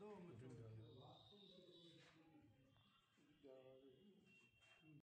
너무 뭐 좀